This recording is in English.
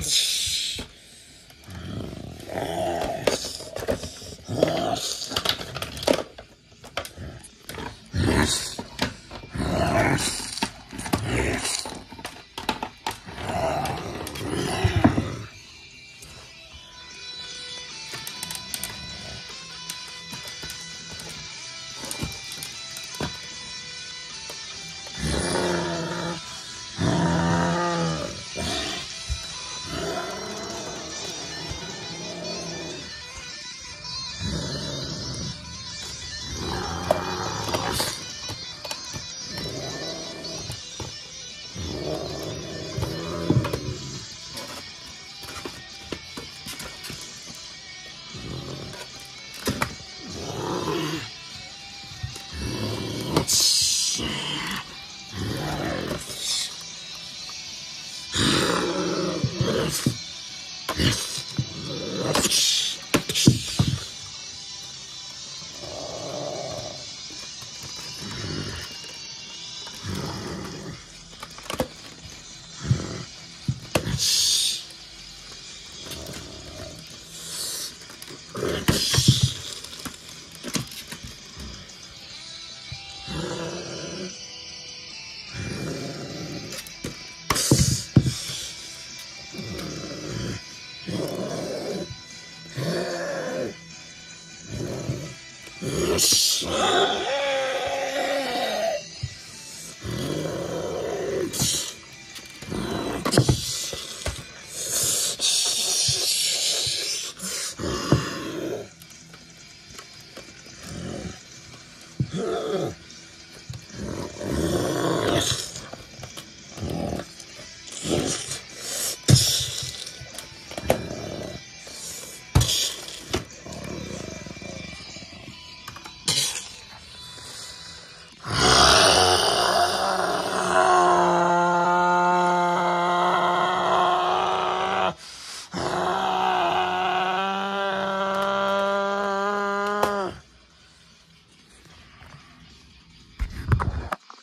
Oh, Oh, Yes.